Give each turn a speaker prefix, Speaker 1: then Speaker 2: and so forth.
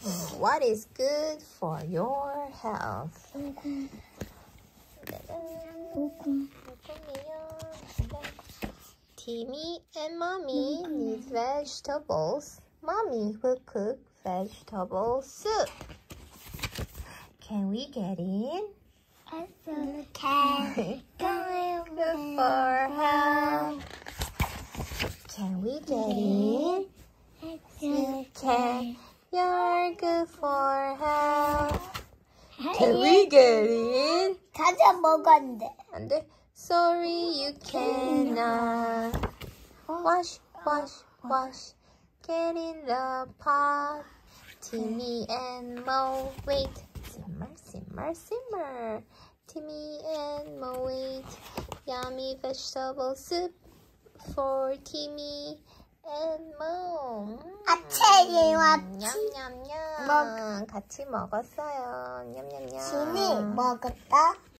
Speaker 1: What is good for your health? Timmy and mommy need vegetables. Mommy will cook vegetable soup. Can we get in?
Speaker 2: Okay.
Speaker 1: Good for health. Can we get in? You can You're good for health. Can we get in?
Speaker 2: 가자 먹었는데.
Speaker 1: 안 돼. Sorry, you cannot. Wash, wash, wash. Get in the pot. Timmy and Mo wait. Simmer, simmer, simmer. Timmy and Mo wait. Yummy vegetable soup for Timmy and Mo. 냠냠냠. 같이 먹었어요. 냠냠냠.
Speaker 2: 진이 먹었다.